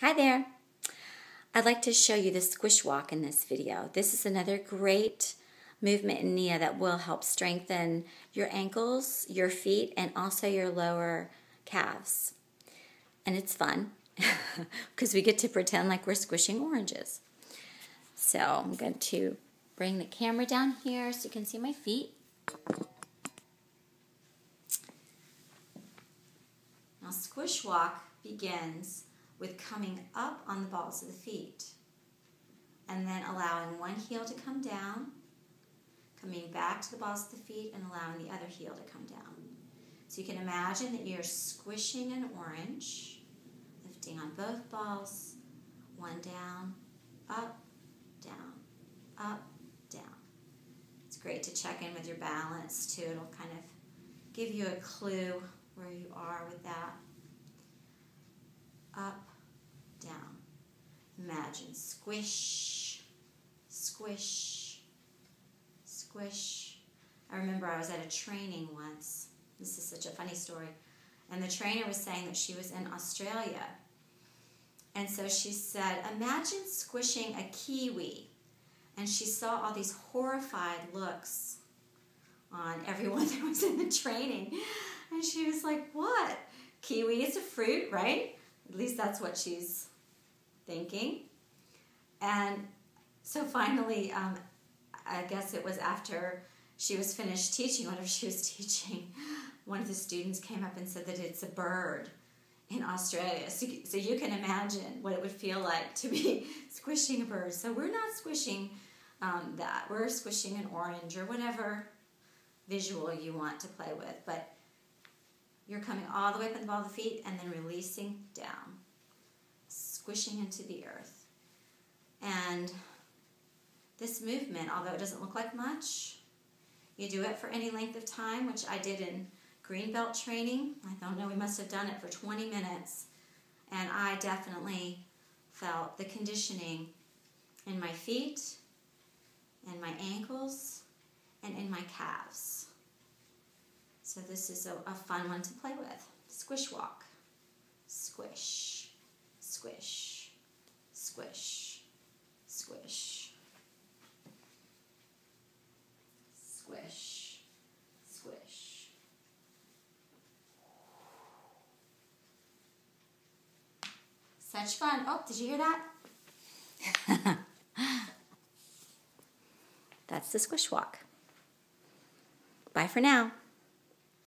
Hi there. I'd like to show you the squish walk in this video. This is another great movement in Nia that will help strengthen your ankles, your feet, and also your lower calves. And it's fun because we get to pretend like we're squishing oranges. So I'm going to bring the camera down here so you can see my feet. Now squish walk begins with coming up on the balls of the feet and then allowing one heel to come down, coming back to the balls of the feet and allowing the other heel to come down. So you can imagine that you're squishing an orange, lifting on both balls, one down, up, down, up, down. It's great to check in with your balance too. It'll kind of give you a clue where you are with that. Up. Imagine squish, squish, squish. I remember I was at a training once. This is such a funny story. And the trainer was saying that she was in Australia. And so she said, Imagine squishing a kiwi. And she saw all these horrified looks on everyone that was in the training. And she was like, What? Kiwi is a fruit, right? At least that's what she's thinking. And so finally, um, I guess it was after she was finished teaching, whatever she was teaching, one of the students came up and said that it's a bird in Australia. So, so you can imagine what it would feel like to be squishing a bird. So we're not squishing um, that. We're squishing an orange or whatever visual you want to play with. But you're coming all the way up in the ball of the feet and then releasing down, squishing into the earth. And this movement, although it doesn't look like much, you do it for any length of time, which I did in green belt training. I don't know, we must have done it for 20 minutes. And I definitely felt the conditioning in my feet, in my ankles, and in my calves. So this is a, a fun one to play with. Squish walk. Squish, squish, squish, squish, squish, squish. Such fun. Oh, did you hear that? That's the squish walk. Bye for now.